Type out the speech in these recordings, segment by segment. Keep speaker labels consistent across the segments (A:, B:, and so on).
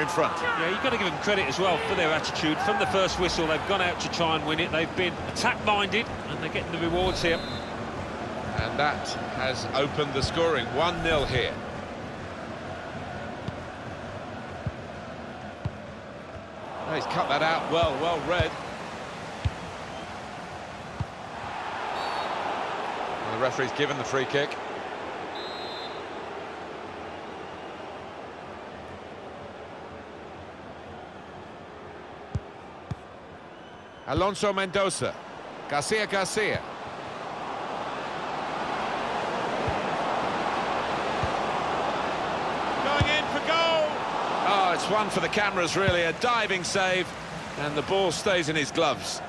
A: in front.
B: Yeah, you've got to give them credit as well for their attitude. From the first whistle, they've gone out to try and win it. They've been attack-minded, and they're getting the rewards here.
A: And that has opened the scoring. 1-0 here. Oh, he's cut that out well, well read. And the referee's given the free kick. Alonso Mendoza. Garcia Garcia. Going in for goal. Oh, it's one for the cameras, really. A diving save, and the ball stays in his gloves.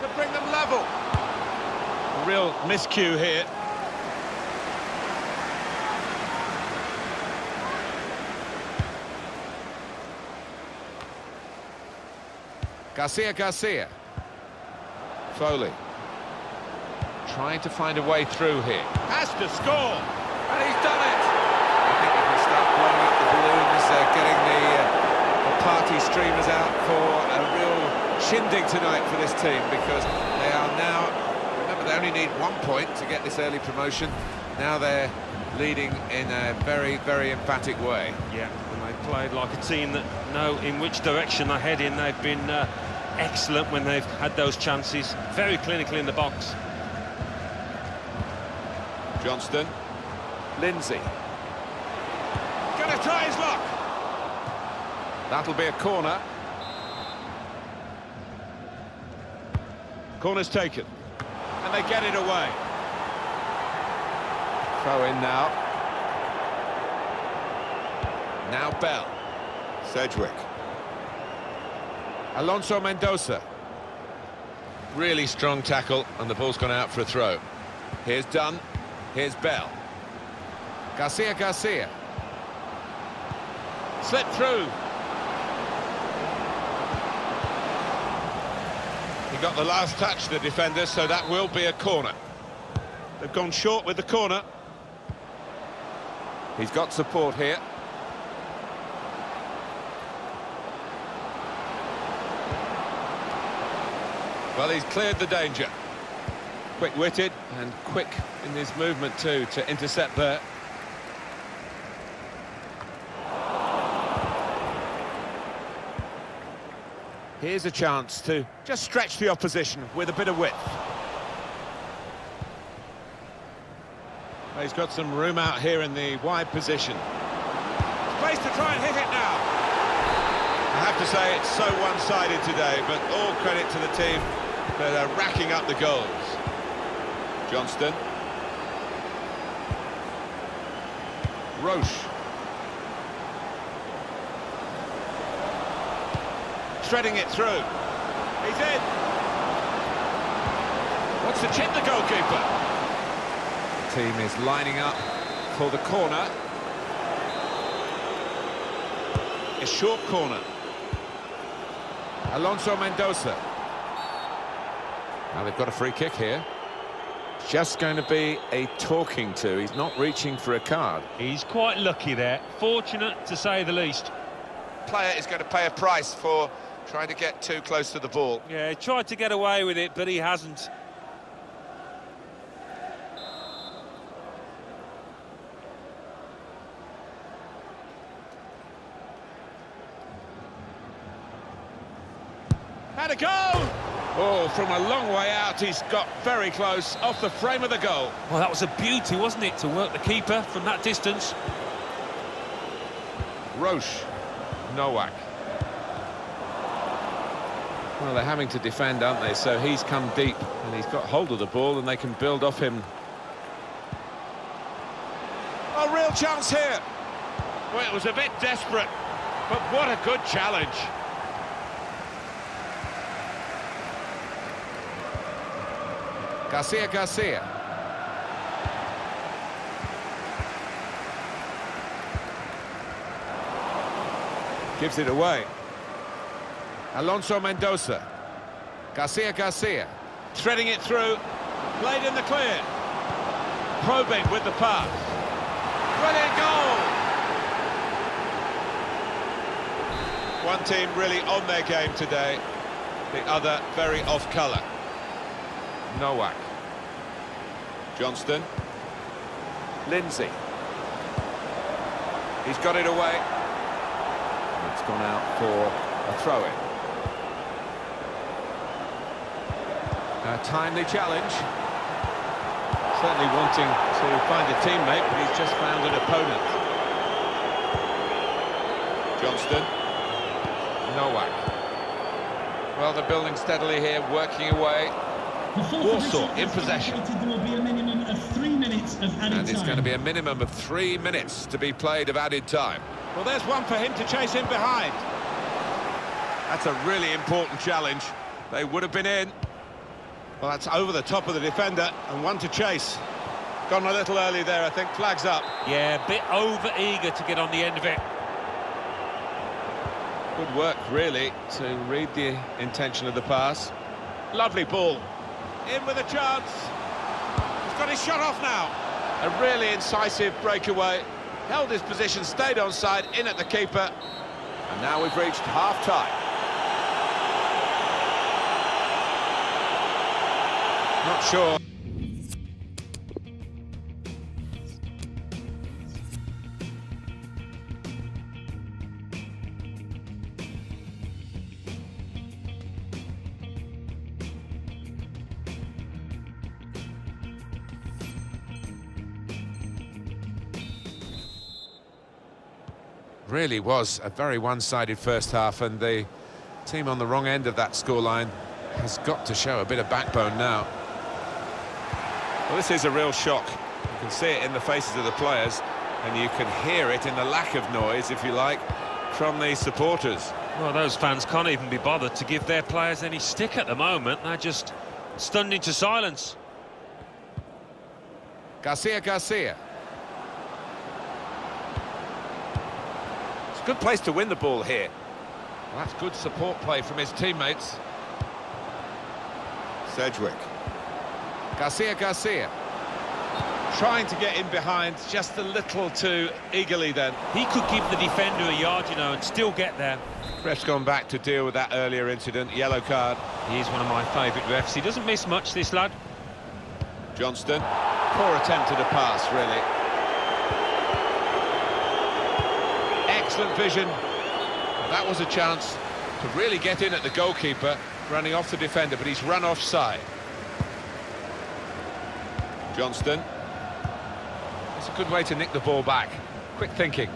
A: To bring them level. A real miscue here. Garcia Garcia. Foley. Trying to find a way through here. Has to score! And he's done it! I think he can start blowing up the balloons, uh, getting the, uh, the party streamers out for a real shindig tonight for this team because they are now... Remember, they only need one point to get this early promotion. Now they're leading in a very, very emphatic way.
B: Yeah, and they played like a team that know in which direction they're heading. They've been uh, excellent when they've had those chances. Very clinical in the box.
A: Johnston. Lindsay. Gonna try his luck. That'll be a corner. Corner's taken. And they get it away. Throw in now. Now Bell. Sedgwick. Alonso Mendoza. Really strong tackle, and the ball's gone out for a throw. Here's Dunn. Here's Bell. Garcia Garcia. Slipped through. He got the last touch, the defender, so that will be a corner. They've gone short with the corner. He's got support here. Well, he's cleared the danger. Quick-witted and quick in his movement too to intercept there. Here's a chance to just stretch the opposition with a bit of width. He's got some room out here in the wide position. Space to try and hit it now. I have to say it's so one-sided today, but all credit to the team that are uh, racking up the goals. Johnston. Roche. Threading it through. He's in. Wants to chip the goalkeeper. The team is lining up for the corner. A short corner. Alonso Mendoza. Now they've got a free kick here. Just going to be a talking to. He's not reaching for a card.
B: He's quite lucky there. Fortunate, to say the least.
A: Player is going to pay a price for trying to get too close to the ball.
B: Yeah, he tried to get away with it, but he hasn't.
A: Had a go! Oh, from a long way out, he's got very close, off the frame of the goal.
B: Well, that was a beauty, wasn't it, to work the keeper from that distance?
A: Roche. Nowak. Well, they're having to defend, aren't they? So he's come deep, and he's got hold of the ball, and they can build off him. A real chance here. Well, it was a bit desperate, but what a good challenge. Garcia Garcia. Gives it away. Alonso Mendoza. Garcia Garcia. Threading it through. Played in the clear. probing with the pass. Brilliant goal! One team really on their game today, the other very off-colour. Nowak. Johnston. Lindsay. He's got it away. It's gone out for a throw-in. A timely challenge. Certainly wanting to find a teammate, but he's just found an opponent. Johnston. Nowak. Well, they're building steadily here, working away. Warsaw in possession.
C: Minutes of added
A: And it's
C: time.
A: going to be a minimum of three minutes to be played of added time. Well, there's one for him to chase in behind. That's a really important challenge. They would have been in. Well, that's over the top of the defender and one to chase. Gone a little early there, I think. Flags up.
B: Yeah, a bit over-eager to get on the end of it.
A: Good work, really, to read the intention of the pass. Lovely ball. In with a chance. Got his shot off now. A really incisive breakaway. Held his position, stayed on side, in at the keeper. And now we've reached half-time. Not sure. Really was a very one-sided first half, and the team on the wrong end of that scoreline has got to show a bit of backbone now. Well, this is a real shock. You can see it in the faces of the players, and you can hear it in the lack of noise, if you like, from the supporters.
B: Well, those fans can't even be bothered to give their players any stick at the moment. They're just stunned into silence.
A: Garcia Garcia. It's a good place to win the ball here. Well, that's good support play from his teammates. Sedgwick. Garcia Garcia. Trying to get in behind just a little too eagerly then.
B: He could give the defender a yard, you know, and still get there.
A: Ref's gone back to deal with that earlier incident. Yellow card.
B: He's one of my favourite refs. He doesn't miss much, this lad.
A: Johnston. Poor attempt at a pass, really. Excellent vision. That was a chance to really get in at the goalkeeper, running off the defender, but he's run offside. Johnston. It's a good way to nick the ball back. Quick thinking.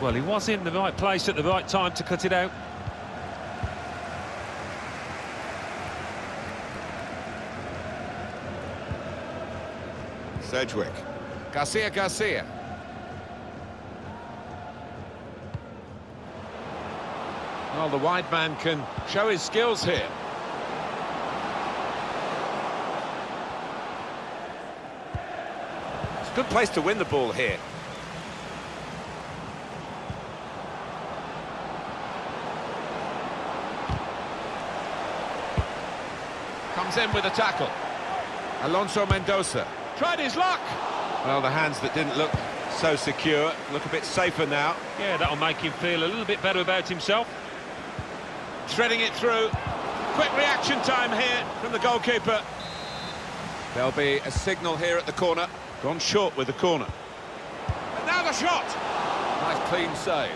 B: Well, he was in the right place at the right time to cut it out.
A: Sedgwick. Garcia Garcia. Well, the wide man can show his skills here. It's a good place to win the ball here. Comes in with a tackle. Alonso Mendoza. Tried his luck. Well, the hands that didn't look so secure look a bit safer now.
B: Yeah, that'll make him feel a little bit better about himself.
A: Threading it through. Quick reaction time here from the goalkeeper. There'll be a signal here at the corner. Gone short with the corner. And now the shot. Nice clean save.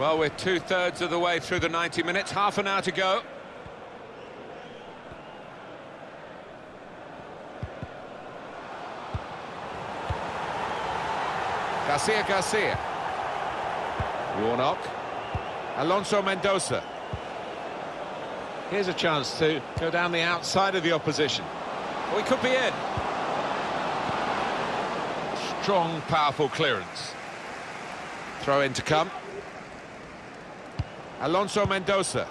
A: Well, we're two-thirds of the way through the 90 minutes. Half an hour to go. Garcia Garcia. Warnock. Alonso Mendoza. Here's a chance to go down the outside of the opposition. We could be in. Strong, powerful clearance. Throw in to come. Alonso Mendoza.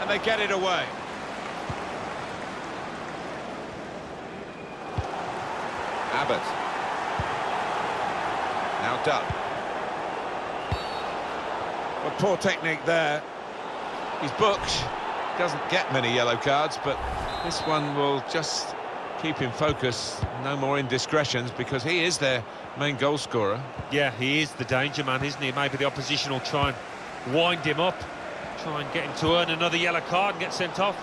A: And they get it away. Abbott. Now Dunn. Well, poor technique there. He's booked. Doesn't get many yellow cards, but this one will just keep him focused. No more indiscretions because he is their main goal scorer.
B: Yeah, he is the danger man, isn't he? Maybe the opposition will try and wind him up, try and get him to earn another yellow card and get sent off.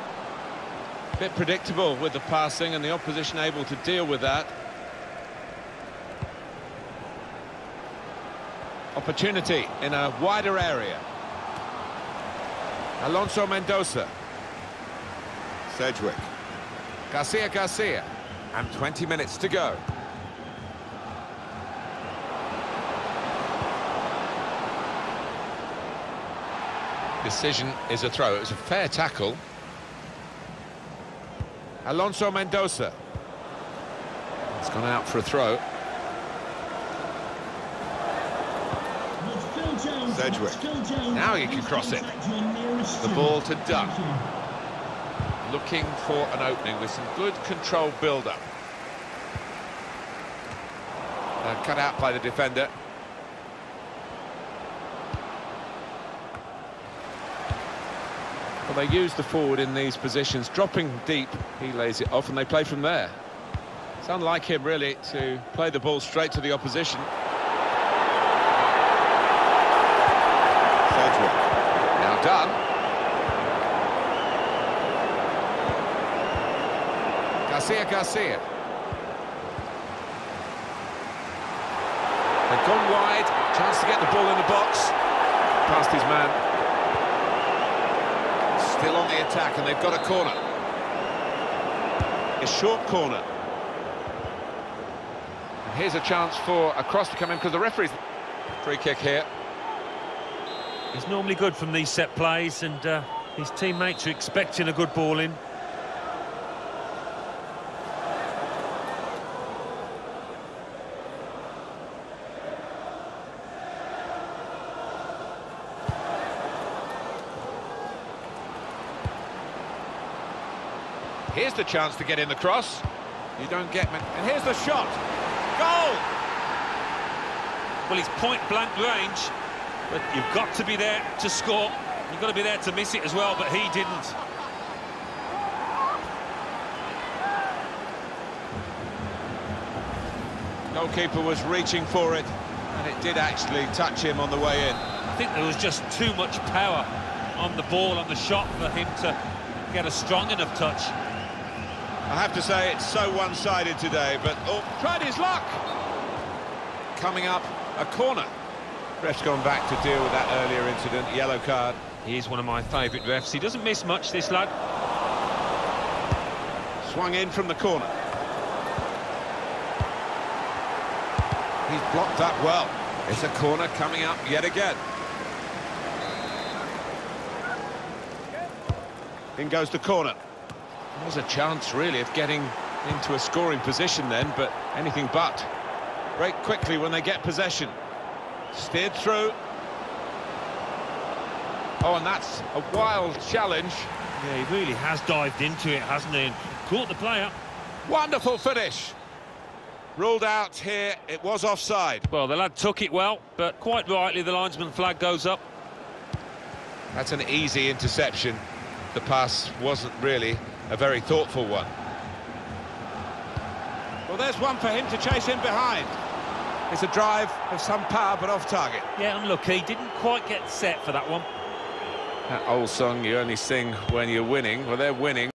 A: Bit predictable with the passing and the opposition able to deal with that. Opportunity in a wider area. Alonso Mendoza. Sedgwick. Garcia Garcia. And 20 minutes to go. Decision is a throw. It was a fair tackle. Alonso Mendoza. It's gone out for a throw. Sedgwick. Now he can cross it. The ball to Dunn. Looking for an opening with some good control build-up. Uh, cut out by the defender. Well, they use the forward in these positions, dropping deep. He lays it off and they play from there. It's unlike him, really, to play the ball straight to the opposition. Sedgwick. Now Dunn. Garcia. They've gone wide. Chance to get the ball in the box. Past his man. Still on the attack, and they've got a corner. A short corner. And here's a chance for a cross to come in because the referee's free kick here.
B: He's normally good from these set plays, and uh, his teammates are expecting a good ball in.
A: Here's the chance to get in the cross. You don't get... And here's the shot. Goal!
B: Well, he's point-blank range, but you've got to be there to score. You've got to be there to miss it as well, but he didn't.
A: Goalkeeper was reaching for it, and it did actually touch him on the way in.
B: I think there was just too much power on the ball, on the shot, for him to get a strong enough touch.
A: I have to say, it's so one-sided today, but oh, tried his luck. Coming up, a corner. Ref's gone back to deal with that earlier incident, yellow card.
B: He's one of my favourite refs. He doesn't miss much, this lad.
A: Swung in from the corner. He's blocked that well. It's a corner coming up yet again. In goes the corner. There's a chance, really, of getting into a scoring position then, but anything but. Break quickly when they get possession. Steered through. Oh, and that's a wild challenge.
B: Yeah, he really has dived into it, hasn't he? And caught the player.
A: Wonderful finish. Ruled out here, it was offside.
B: Well, the lad took it well, but quite rightly the linesman flag goes up.
A: That's an easy interception. The pass wasn't really a very thoughtful one. Well, there's one for him to chase in behind. It's a drive of some power, but off target.
B: Yeah, unlucky. Didn't quite get set for that one.
A: That old song you only sing when you're winning. Well, they're winning.